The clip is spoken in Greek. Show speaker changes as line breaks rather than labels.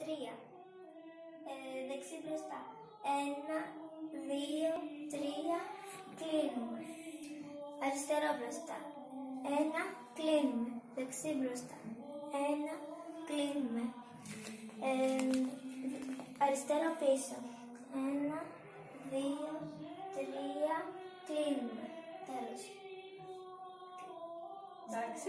τρία. Ε, δεξί μπροστά. Ένα, δύο, τρία, κλείνουμε. Αριστερό μπροστά. Ένα, κλείνουμε. Δεξί μπροστά. Ένα, κλείνουμε. Ε, αριστερό πίσω. Ένα, δύο, τρία, κλείνουμε. Τέλος.
Εντάξει.